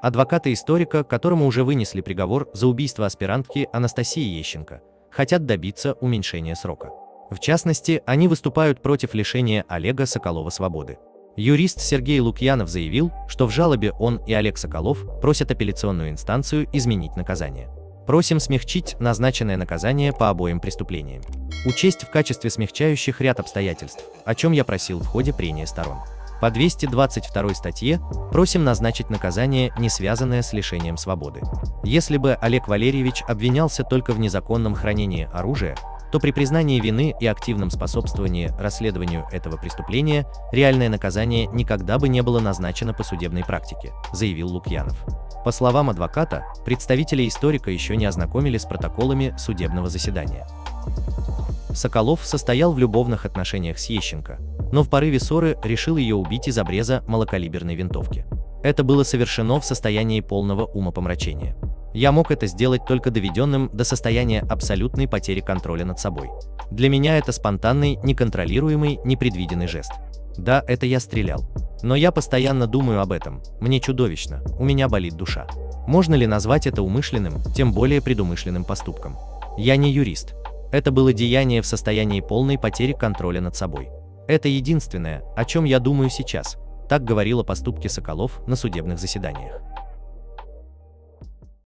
Адвокаты историка, которому уже вынесли приговор за убийство аспирантки Анастасии Ещенко, хотят добиться уменьшения срока. В частности, они выступают против лишения Олега Соколова свободы. Юрист Сергей Лукьянов заявил, что в жалобе он и Олег Соколов просят апелляционную инстанцию изменить наказание. Просим смягчить назначенное наказание по обоим преступлениям. Учесть в качестве смягчающих ряд обстоятельств, о чем я просил в ходе прения сторон. По 222 статье просим назначить наказание, не связанное с лишением свободы. Если бы Олег Валерьевич обвинялся только в незаконном хранении оружия, то при признании вины и активном способствовании расследованию этого преступления реальное наказание никогда бы не было назначено по судебной практике, заявил Лукьянов. По словам адвоката, представители историка еще не ознакомились с протоколами судебного заседания. Соколов состоял в любовных отношениях с Ещенко, но в порыве ссоры решил ее убить из обреза малокалиберной винтовки. Это было совершено в состоянии полного умопомрачения. Я мог это сделать только доведенным до состояния абсолютной потери контроля над собой. Для меня это спонтанный, неконтролируемый, непредвиденный жест. Да, это я стрелял. Но я постоянно думаю об этом, мне чудовищно, у меня болит душа. Можно ли назвать это умышленным, тем более предумышленным поступком? Я не юрист. Это было деяние в состоянии полной потери контроля над собой. Это единственное, о чем я думаю сейчас, так говорил о поступке Соколов на судебных заседаниях.